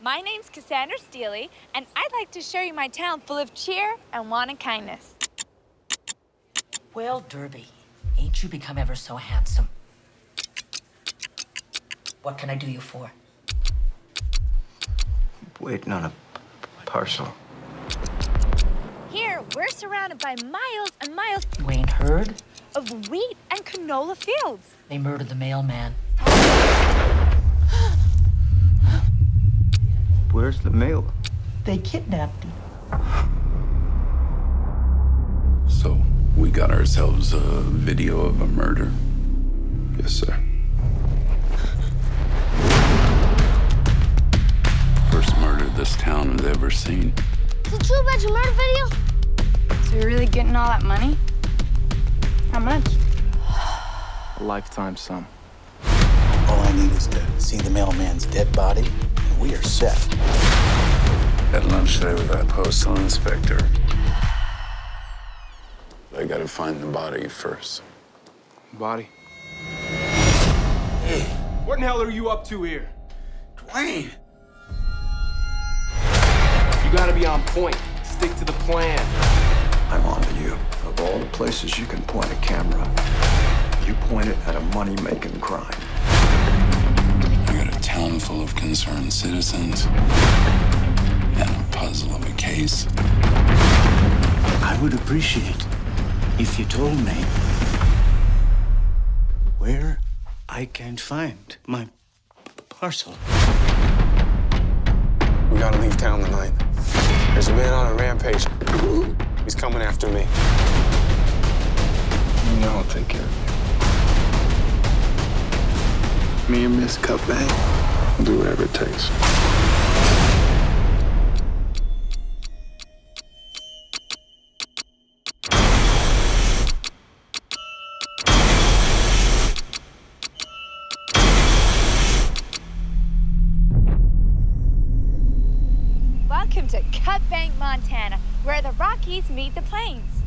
My name's Cassandra Steely, and I'd like to show you my town full of cheer and wanted kindness. Well, Derby, ain't you become ever so handsome? What can I do you for? Waiting on a parcel. Here, we're surrounded by miles and miles Wayne Heard? of wheat and canola fields. They murdered the mailman. Where's the mail? They kidnapped him. So, we got ourselves a video of a murder. Yes, sir. First murder this town has ever seen. Is it true about your murder video? So you're really getting all that money? How much? A lifetime sum. All I need is to see the mailman's dead body, and we are set. At lunch today with that postal inspector. I gotta find the body first. Body. Hey, what in hell are you up to here? Dwayne! You gotta be on point. Stick to the plan. I'm on to you. Of all the places you can point a camera, you point it at a money-making crime. Of concerned citizens and a puzzle of a case. I would appreciate if you told me where I can find my parcel. We gotta leave town tonight. There's a man on a rampage. He's coming after me. You know I'll take care of you. Me and Miss Cut Bank will do whatever it takes. Welcome to Cut Bank, Montana, where the Rockies meet the plains.